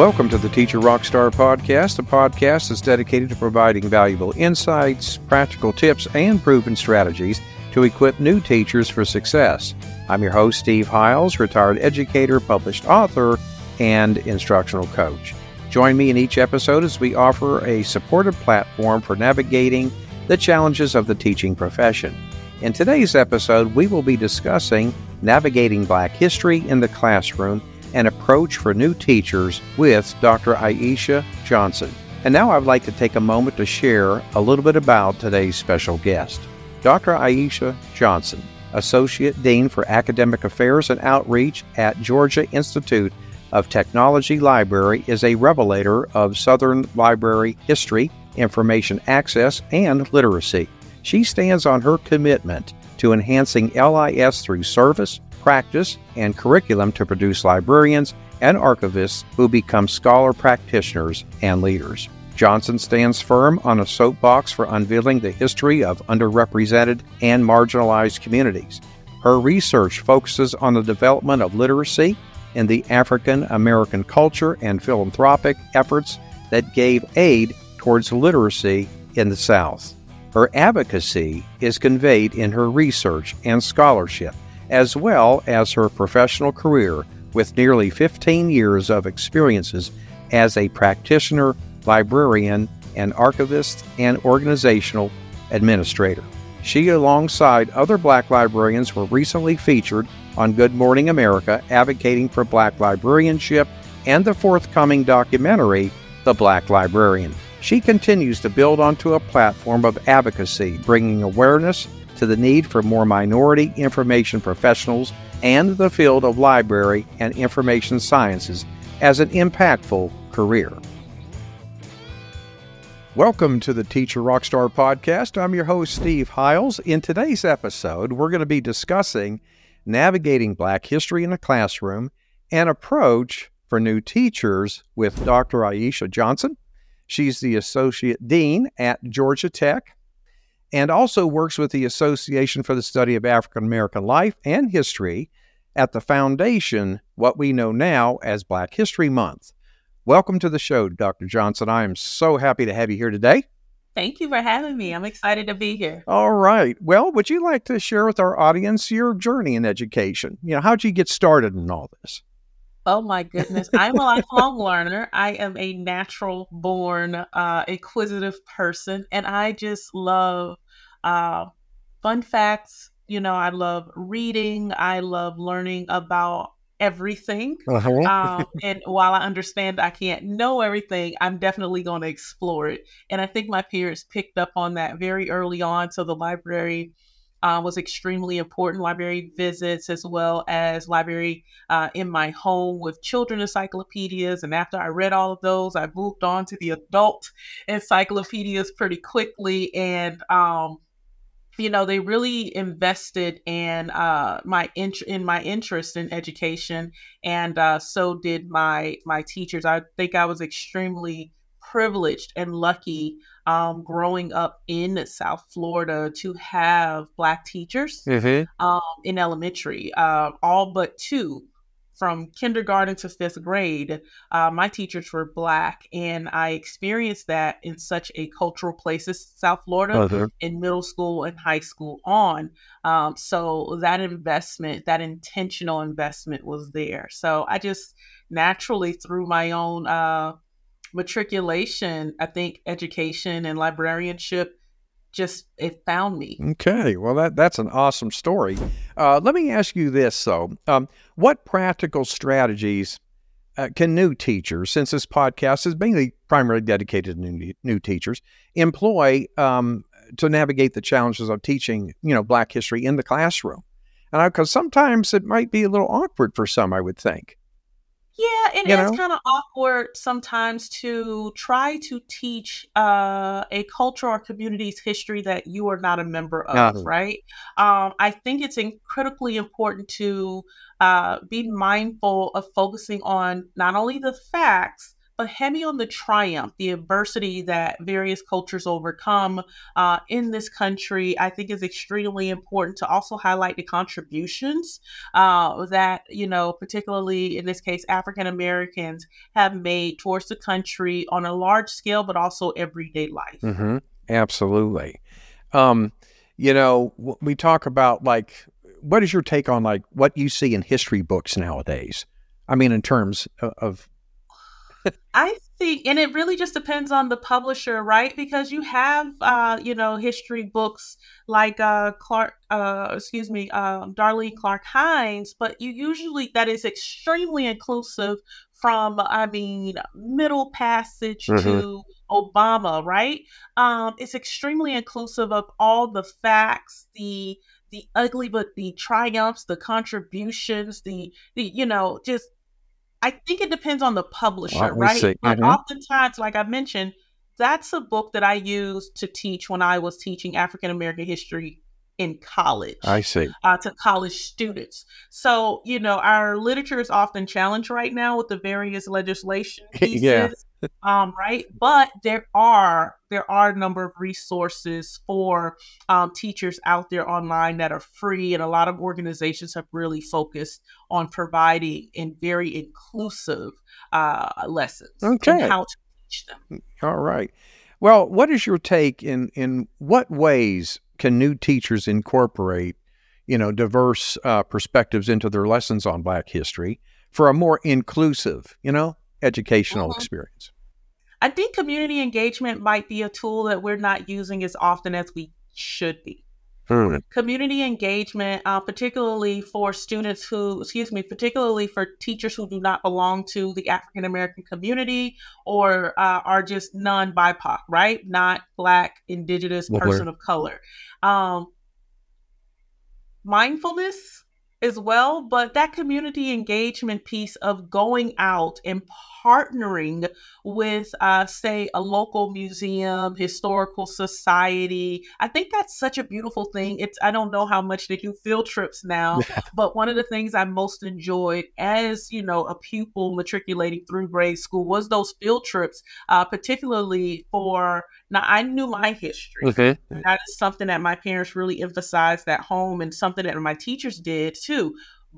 Welcome to the Teacher Rockstar Podcast. a podcast that's dedicated to providing valuable insights, practical tips, and proven strategies to equip new teachers for success. I'm your host, Steve Hiles, retired educator, published author, and instructional coach. Join me in each episode as we offer a supportive platform for navigating the challenges of the teaching profession. In today's episode, we will be discussing navigating Black history in the classroom and approach for new teachers with Dr. Aisha Johnson. And now I'd like to take a moment to share a little bit about today's special guest. Dr. Aisha Johnson, Associate Dean for Academic Affairs and Outreach at Georgia Institute of Technology Library, is a revelator of Southern Library history, information access, and literacy. She stands on her commitment to enhancing LIS through service, practice, and curriculum to produce librarians and archivists who become scholar practitioners and leaders. Johnson stands firm on a soapbox for unveiling the history of underrepresented and marginalized communities. Her research focuses on the development of literacy in the African American culture and philanthropic efforts that gave aid towards literacy in the South. Her advocacy is conveyed in her research and scholarship, as well as her professional career with nearly 15 years of experiences as a practitioner, librarian, and archivist and organizational administrator. She, alongside other black librarians, were recently featured on Good Morning America advocating for black librarianship and the forthcoming documentary, The Black Librarian. She continues to build onto a platform of advocacy, bringing awareness to the need for more minority information professionals and the field of library and information sciences as an impactful career. Welcome to the Teacher Rockstar Podcast. I'm your host, Steve Hiles. In today's episode, we're going to be discussing navigating Black history in a classroom and approach for new teachers with Dr. Aisha Johnson. She's the Associate Dean at Georgia Tech and also works with the Association for the Study of African American Life and History at the foundation, what we know now as Black History Month. Welcome to the show, Dr. Johnson. I am so happy to have you here today. Thank you for having me. I'm excited to be here. All right. Well, would you like to share with our audience your journey in education? You know, how'd you get started in all this? Oh my goodness. I'm a lifelong learner. I am a natural born uh, inquisitive person, and I just love uh, fun facts. You know, I love reading, I love learning about everything. Uh-huh. um, and while I understand I can't know everything, I'm definitely going to explore it. And I think my peers picked up on that very early on. So the library uh, was extremely important. Library visits, as well as library uh, in my home with children encyclopedias. And after I read all of those, I moved on to the adult encyclopedias pretty quickly. And um, you know, they really invested in uh, my int- in my interest in education, and uh, so did my my teachers. I think I was extremely privileged and lucky um, growing up in South Florida to have Black teachers mm-hmm. um, in elementary, uh, all but two from kindergarten to fifth grade, uh, my teachers were black, and I experienced that in such a cultural place as South Florida uh-huh. in middle school and high school on. Um, so that investment, that intentional investment, was there. So I just naturally, through my own uh, matriculation, I think education and librarianship just it found me. Okay, well that that's an awesome story. Uh, let me ask you this though: um, what practical strategies uh, can new teachers, since this podcast is mainly primarily dedicated to new, new teachers, employ um, to navigate the challenges of teaching, you know, Black history in the classroom? And because sometimes it might be a little awkward for some, I would think. Yeah, it you is kind of awkward sometimes to try to teach uh, a culture or community's history that you are not a member of, uh-huh. right? Um, I think it's critically important to uh, be mindful of focusing on not only the facts, but heavy on the triumph, the adversity that various cultures overcome uh, in this country. I think is extremely important to also highlight the contributions uh, that you know, particularly in this case, African Americans have made towards the country on a large scale, but also everyday life. Mm-hmm. Absolutely. Um, you know, we talk about like, what is your take on like what you see in history books nowadays? I mean, in terms of. I think, and it really just depends on the publisher, right? Because you have, uh, you know, history books like uh, Clark, uh, excuse me, um, Darlene Clark Hines, but you usually that is extremely inclusive from, I mean, middle passage mm-hmm. to Obama, right? Um, it's extremely inclusive of all the facts, the the ugly but the triumphs, the contributions, the the you know just. I think it depends on the publisher, right? Mm-hmm. Oftentimes, like I mentioned, that's a book that I used to teach when I was teaching African American history in college. I see. Uh, to college students. So, you know, our literature is often challenged right now with the various legislation pieces. yeah. um, right. But there are there are a number of resources for um, teachers out there online that are free, and a lot of organizations have really focused on providing in very inclusive uh, lessons okay. and how to teach them. All right. Well, what is your take in in what ways can new teachers incorporate, you know, diverse uh, perspectives into their lessons on Black history for a more inclusive, you know, educational mm-hmm. experience? I think community engagement might be a tool that we're not using as often as we should be. Hmm. Community engagement, uh, particularly for students who, excuse me, particularly for teachers who do not belong to the African American community or uh, are just non BIPOC, right? Not Black, Indigenous, person of color. Um, mindfulness as well, but that community engagement piece of going out and partnering with, uh, say, a local museum, historical society. I think that's such a beautiful thing. It's I don't know how much they do field trips now, but one of the things I most enjoyed as you know a pupil matriculating through grade school was those field trips, uh, particularly for now. I knew my history. Okay. That is something that my parents really emphasized at home, and something that my teachers did too.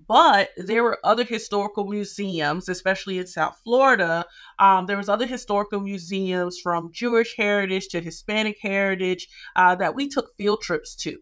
But there were other historical museums, especially in South Florida. Um, there was other historical museums from Jewish heritage to Hispanic heritage uh, that we took field trips to.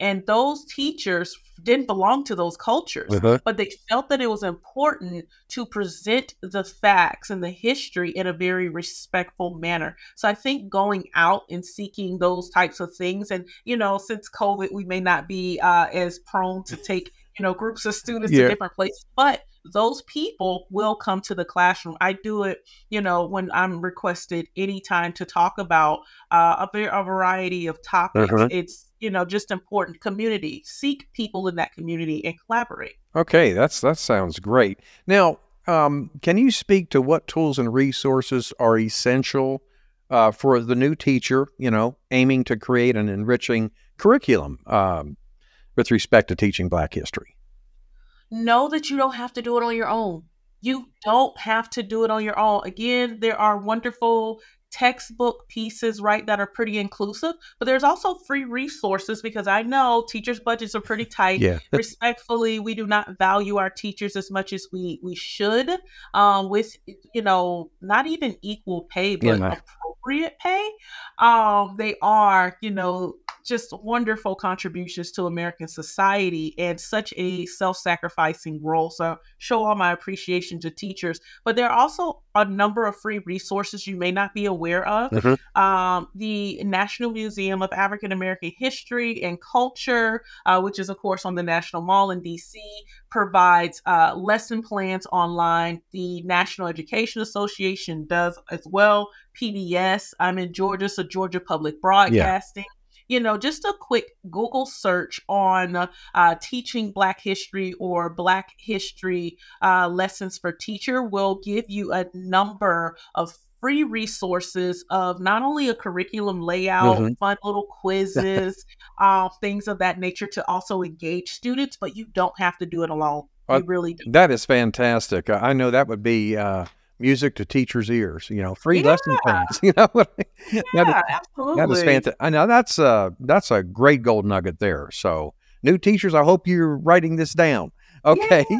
And those teachers didn't belong to those cultures, uh-huh. but they felt that it was important to present the facts and the history in a very respectful manner. So I think going out and seeking those types of things, and you know, since COVID, we may not be uh, as prone to take you know groups of students yeah. to different places but those people will come to the classroom i do it you know when i'm requested anytime to talk about uh, a, a variety of topics uh-huh. it's you know just important community seek people in that community and collaborate okay that's that sounds great now um, can you speak to what tools and resources are essential uh, for the new teacher you know aiming to create an enriching curriculum um, with respect to teaching Black history? Know that you don't have to do it on your own. You don't have to do it on your own. Again, there are wonderful textbook pieces, right, that are pretty inclusive, but there's also free resources because I know teachers' budgets are pretty tight. Yeah. Respectfully, we do not value our teachers as much as we we should. Um, with you know, not even equal pay, but yeah, appropriate pay. Um, they are, you know, just wonderful contributions to American society and such a self sacrificing role. So, show all my appreciation to teachers. But there are also a number of free resources you may not be aware of. Mm-hmm. Um, the National Museum of African American History and Culture, uh, which is, of course, on the National Mall in DC, provides uh, lesson plans online. The National Education Association does as well. PBS, I'm in Georgia, so Georgia Public Broadcasting. Yeah you know, just a quick Google search on uh, teaching Black history or Black history uh, lessons for teacher will give you a number of free resources of not only a curriculum layout, mm-hmm. fun little quizzes, uh, things of that nature to also engage students, but you don't have to do it alone. You really do. That is fantastic. I know that would be uh, music to teachers' ears. You know, free yeah. lesson plans. You know, yeah, that, absolutely. That is fantastic. I know that's a that's a great gold nugget there. So, new teachers, I hope you're writing this down. Okay. Yeah.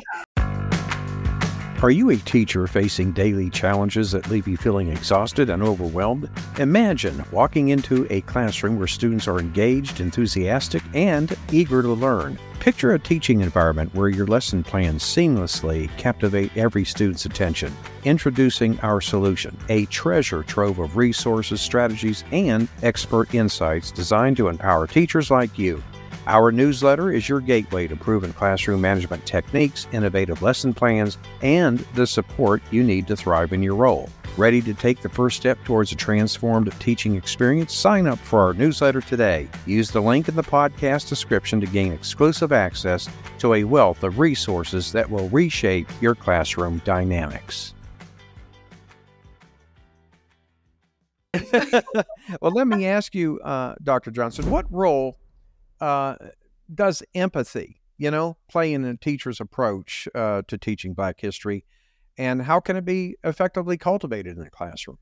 Are you a teacher facing daily challenges that leave you feeling exhausted and overwhelmed? Imagine walking into a classroom where students are engaged, enthusiastic, and eager to learn. Picture a teaching environment where your lesson plans seamlessly captivate every student's attention. Introducing our solution, a treasure trove of resources, strategies, and expert insights designed to empower teachers like you. Our newsletter is your gateway to proven classroom management techniques, innovative lesson plans, and the support you need to thrive in your role. Ready to take the first step towards a transformed teaching experience? Sign up for our newsletter today. Use the link in the podcast description to gain exclusive access to a wealth of resources that will reshape your classroom dynamics. well, let me ask you, uh, Dr. Johnson, what role uh, does empathy, you know, play in a teacher's approach uh, to teaching Black history, and how can it be effectively cultivated in the classroom?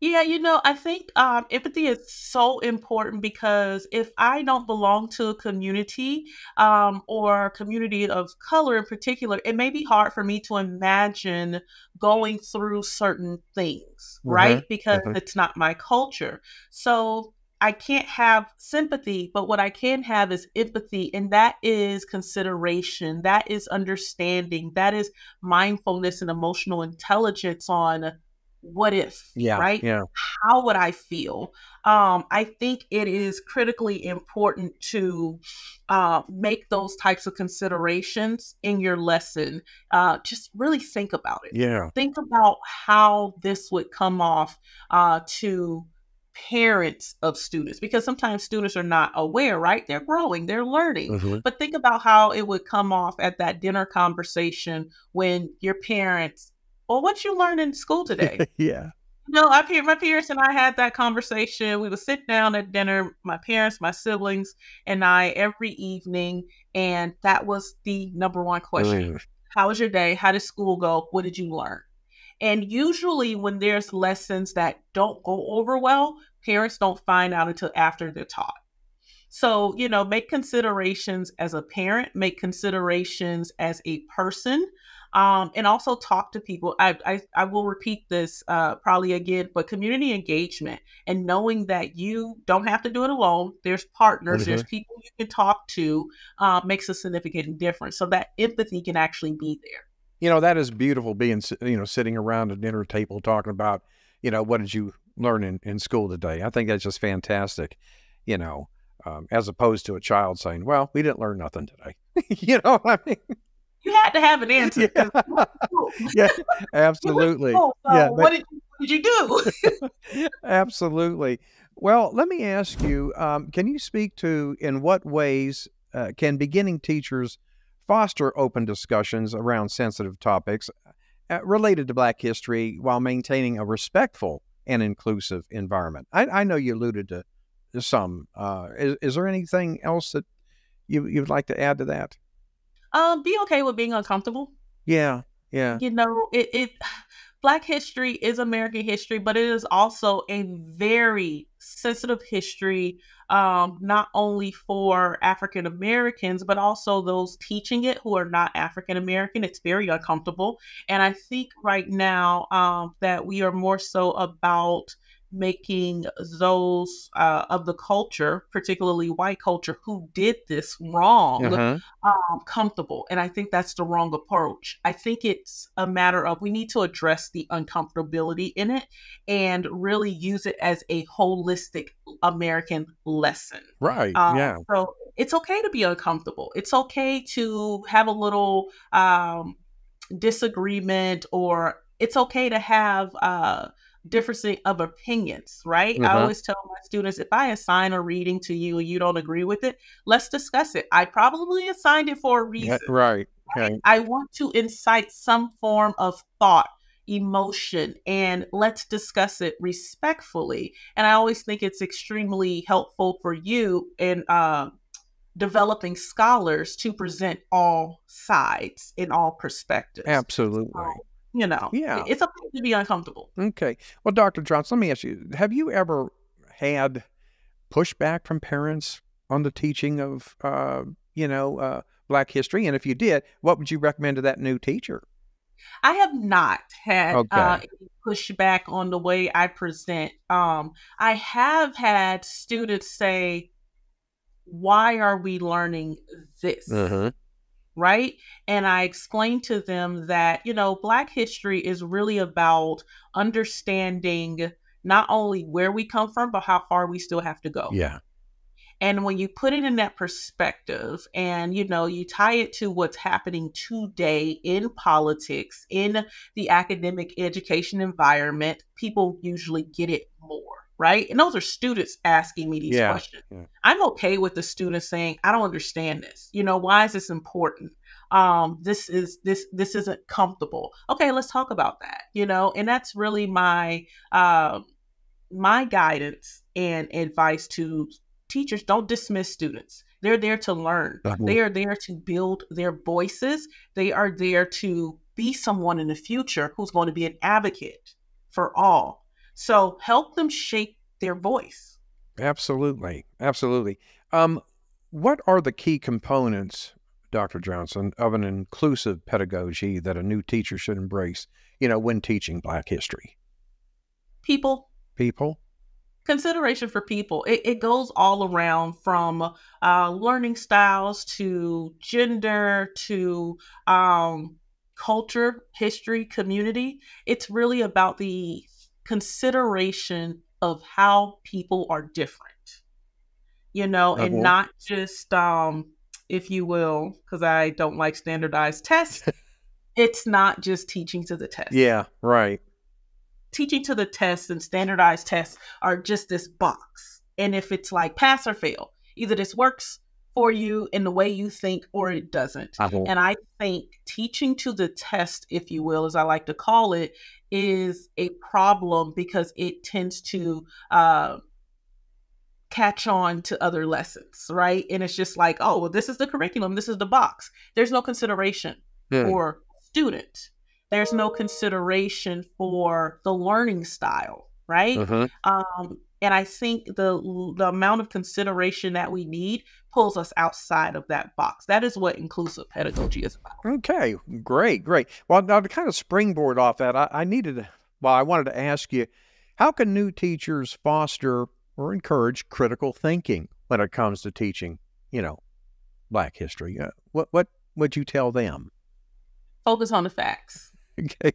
Yeah, you know, I think um, empathy is so important because if I don't belong to a community um, or community of color in particular, it may be hard for me to imagine going through certain things, mm-hmm. right? Because mm-hmm. it's not my culture. So I can't have sympathy, but what I can have is empathy, and that is consideration, that is understanding, that is mindfulness and emotional intelligence on what if, yeah, right? Yeah. How would I feel? Um, I think it is critically important to uh, make those types of considerations in your lesson. Uh, just really think about it. Yeah. Think about how this would come off uh, to parents of students because sometimes students are not aware, right? They're growing, they're learning. Mm-hmm. But think about how it would come off at that dinner conversation when your parents, well, what you learned in school today? yeah. You know, I, my parents and I had that conversation. We would sit down at dinner, my parents, my siblings, and I every evening, and that was the number one question. Mm. How was your day? How did school go? What did you learn? And usually, when there's lessons that don't go over well, parents don't find out until after they're taught. So, you know, make considerations as a parent, make considerations as a person, um, and also talk to people. I, I, I will repeat this uh, probably again, but community engagement and knowing that you don't have to do it alone. There's partners, mm-hmm. there's people you can talk to, uh, makes a significant difference. So that empathy can actually be there you know that is beautiful being you know sitting around a dinner table talking about you know what did you learn in, in school today? I think that's just fantastic you know um, as opposed to a child saying well we didn't learn nothing today. You know i mean? You had to have an answer yeah, yeah absolutely. So yeah, what, did, what, did, you do? Absolutely. Well let me ask you um, can you speak to in what ways uh, can beginning teachers foster open discussions around sensitive topics uh, related to Black history while maintaining a respectful and inclusive environment. I, I know you alluded to some. Uh, is, is, there anything else that you you'd like to add to that? Um, be okay with being uncomfortable. Yeah, yeah. You know, it it Black history is American history, but it is also a very sensitive history, um, not only for African Americans, but also those teaching it who are not African American. It's very uncomfortable. And I think right now um, that we are more so about making those uh, of the culture, particularly white culture, who did this wrong, uh-huh. um, comfortable. And I think that's the wrong approach. I think it's a matter of we need to address the uncomfortability in it and really use it as a holistic American lesson. Right. Um, yeah. So it's okay to be uncomfortable. It's okay to have a little um, disagreement or it's okay to have uh, differences of opinions, right? Mm-hmm. I always tell my students if I assign a reading to you and you don't agree with it, let's discuss it. I probably assigned it for a reason. Yeah, right. Okay. I want to incite some form of thought, emotion, and let's discuss it respectfully. And I always think it's extremely helpful for you in uh, developing scholars to present all sides in all perspectives. Absolutely. So, you know, Yeah. it's okay to be uncomfortable. Okay. Well, Dr. Johnson, let me ask you have you ever had pushback from parents on the teaching of, uh, you know, uh, Black history? And if you did, what would you recommend to that new teacher? I have not had Okay. uh, pushback on the way I present. Um, I have had students say, "Why are we learning this?" Mm-hmm. Right? And I explained to them that, you know, Black history is really about understanding not only where we come from, but how far we still have to go. Yeah. And when you put it in that perspective and, you know, you tie it to what's happening today in politics, in the academic education environment, people usually get it more, right? And those are students asking me these Yeah, questions. yeah. I'm okay with the students saying, I don't understand this. You know, why is this important? Um, this is this this isn't comfortable. Okay, let's talk about that, you know, and that's really my um my guidance and advice to teachers don't dismiss students they're there to learn they are there to build their voices they are there to be someone in the future who's going to be an advocate for all so help them shape their voice Absolutely. Absolutely. Um, what are the key components, Dr. Johnson, of an inclusive pedagogy that a new teacher should embrace, you know, when teaching Black history? people People? consideration for people it, it goes all around from uh, learning styles to gender to um, culture history community it's really about the consideration of how people are different you know and Uh-huh. not just um if you will because i don't like standardized tests it's not just teaching to the test Yeah, right. teaching to the test and standardized tests are just this box. And if it's like pass or fail, either this works for you in the way you think or it doesn't. Uh-huh. And I think teaching to the test, if you will, as I like to call it, is a problem because it tends to uh, catch on to other lessons, right? And it's just like, oh, well, this is the curriculum, this is the box. There's no consideration Hmm. for student. There's no consideration for the learning style, right? Mhm. Um, and I think the the amount of consideration that we need pulls us outside of that box. That is what inclusive pedagogy is about. Okay, great, great. Well, now to kind of springboard off that, I, I needed, to- well, I wanted to ask you, how can new teachers foster or encourage critical thinking when it comes to teaching, you know, Black history? Uh, what what would you tell them? Focus on the facts. Okay.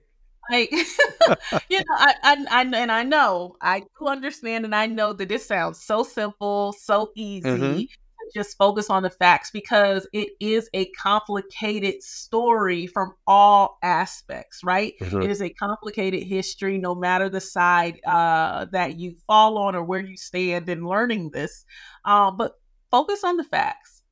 Like, you know, I, I, I, and I know, I do understand, and I know that this sounds so simple, so easy. Mhm. Just focus on the facts because it is a complicated story from all aspects, right? Mhm. It is a complicated history, no matter the side uh, that you fall on or where you stand in learning this. Uh, but focus on the facts.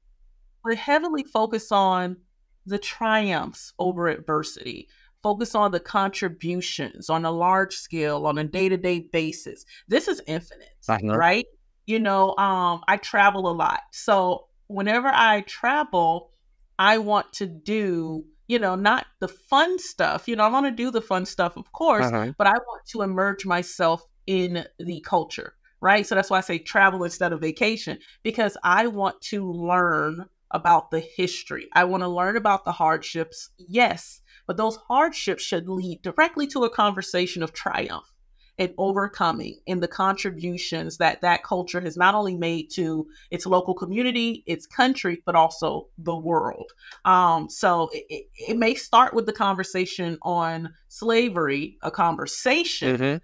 But heavily focus on the triumphs over adversity. Focus on the contributions on a large scale, on a day to day basis. This is infinite, Uh-huh. right? You know, um, I travel a lot. So whenever I travel, I want to do, you know, not the fun stuff. You know, I want to do the fun stuff, of course, Uh-huh. but I want to immerse myself in the culture, right? So that's why I say travel instead of vacation, because I want to learn about the history. I want to learn about the hardships, yes, but those hardships should lead directly to a conversation of triumph and overcoming and the contributions that that culture has not only made to its local community, its country, but also the world. Um, so it, it, may start with the conversation on slavery, a conversation, Mhm.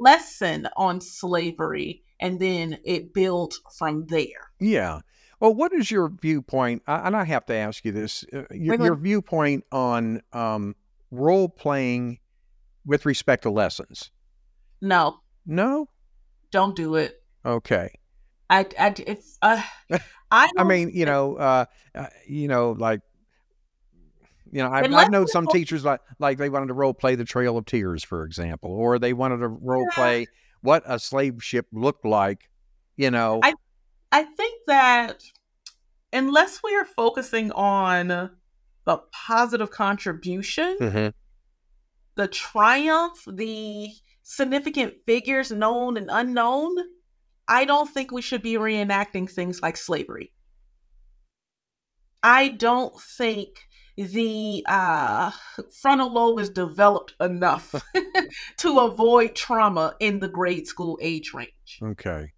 lesson on slavery, and then it builds from there. Yeah. Well, what is your viewpoint? And I have to ask you this: uh, your, your viewpoint on um, role playing with respect to lessons? No, No. don't do it. Okay. I, I it's uh, I, I mean, you know, uh, uh, you know, like, you know, I've, I've known some teachers like like they wanted to role play the Trail of Tears, for example, or they wanted to role play what a slave ship looked like. You know, I- I think that unless we are focusing on the positive contribution, Mhm. the triumph, the significant figures known and unknown, I don't think we should be reenacting things like slavery. I don't think the uh, frontal lobe is developed enough to avoid trauma in the grade school age range. Okay.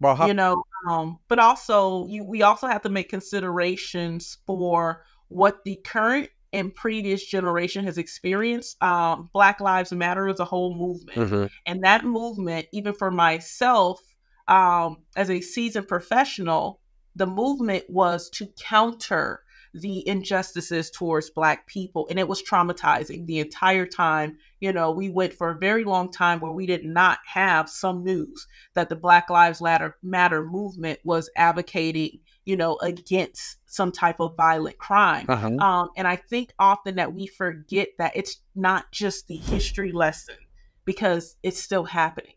Well, how- you know, um, but also you, we also have to make considerations for what the current and previous generation has experienced. Um, Black Lives Matter is a whole movement, Mhm. and that movement, even for myself, um, as a seasoned professional, the movement was to counter the injustices towards black people and it was traumatizing the entire time you know we went for a very long time where we did not have some news that the black lives matter matter movement was advocating you know against some type of violent crime Uh-huh. um, and i think often that we forget that it's not just the history lesson because it's still happening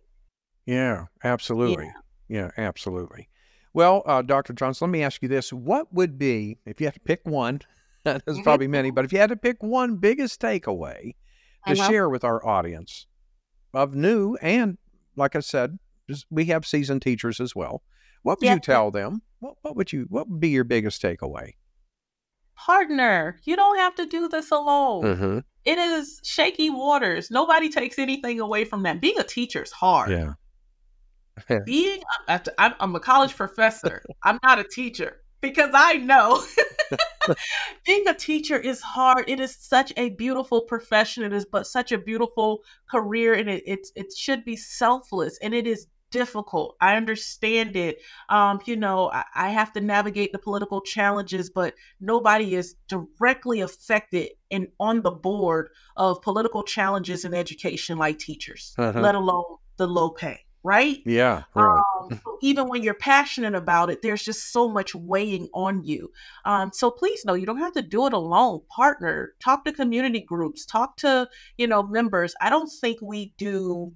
Yeah, absolutely. Yeah, absolutely. Well, uh, Dr. Johnson, let me ask you this. What would be, if you had to pick one, there's Mhm. probably many, but if you had to pick one biggest takeaway to Uh-huh. share with our audience of new and, like I said, just, we have seasoned teachers as well. What would Yeah. you tell them? What, what would you, what would be your biggest takeaway? partner you don't have to do this alone Mm-hmm. it is shaky waters nobody takes anything away from that being a teacher is hard Yeah. being after I'm, I'm a college professor. I'm not a teacher because i know. Being a teacher is hard. It is such a beautiful profession. It is but such a beautiful career and it it's, it should be selfless and it is difficult. I understand it. Um you know I, I have to navigate the political challenges but nobody is directly affected and on the board of political challenges in education like teachers Uh-huh. let alone the low pay right Yeah. Right. um, even when you're passionate about it, there's just so much weighing on you. Um, so please know you don't have to do it alone. Partner, talk to community groups, talk to you know members. I don't think we do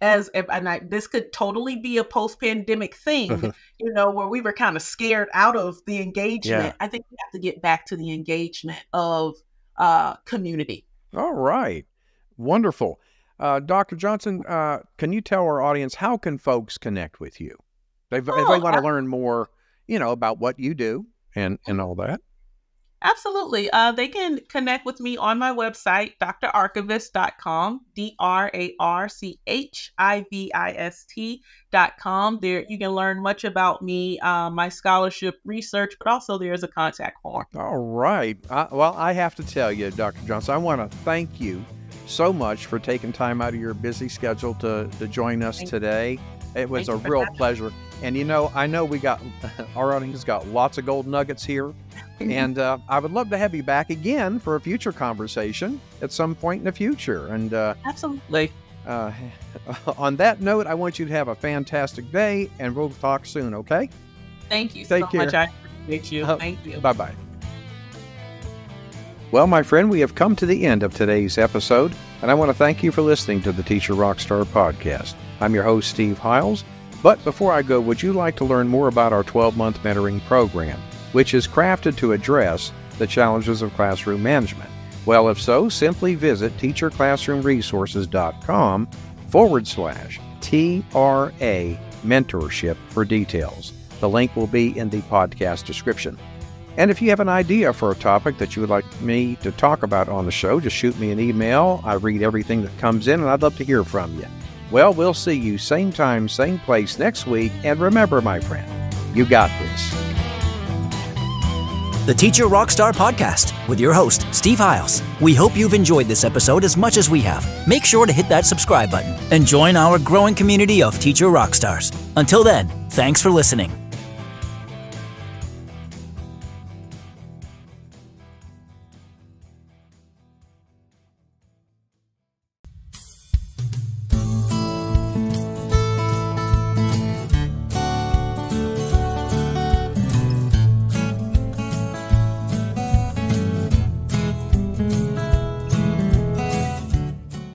as and I, this could totally be a post-pandemic thing, you know, where we were kind of scared out of the engagement. Yeah. I think we have to get back to the engagement of uh, community. All right. Wonderful. Uh, Dr. Johnson, uh, can you tell our audience how can folks connect with you? If, if they Oh, want to learn more, you know, about what you do and, and all that. Absolutely. Uh, they can connect with me on my website, drarchivist.com, D R A R C H I V I S T.com. There you can learn much about me, uh, my scholarship research, but also there's a contact form. All right. I, well, I have to tell you, Dr. Johnson, I want to thank you so much for taking time out of your busy schedule to, to join us Thank- today. It was a real pleasure. And you know, I know we got our audience got lots of gold nuggets here. and uh, I would love to have you back again for a future conversation at some point in the future. And uh, Absolutely. uh, on that note, I want you to have a fantastic day, and we'll talk soon, okay? Thank you Take so care. much. I appreciate you. Uh, Thank you. Bye bye. Well, my friend, we have come to the end of today's episode, and I want to thank you for listening to the Teacher Rockstar podcast. I'm your host, Steve Hiles. But before I go, would you like to learn more about our 12 month mentoring program, which is crafted to address the challenges of classroom management? Well, if so, simply visit teacherclassroomresources.com forward slash TRA mentorship for details. The link will be in the podcast description. And if you have an idea for a topic that you would like me to talk about on the show, just shoot me an email. I read everything that comes in and I'd love to hear from you. Well, we'll see you same time, same place next week. And remember, my friend, you got this. The Teacher Rockstar Podcast with your host, Steve Hiles. We hope you've enjoyed this episode as much as we have. Make sure to hit that subscribe button and join our growing community of Teacher Rockstars. Until then, thanks for listening.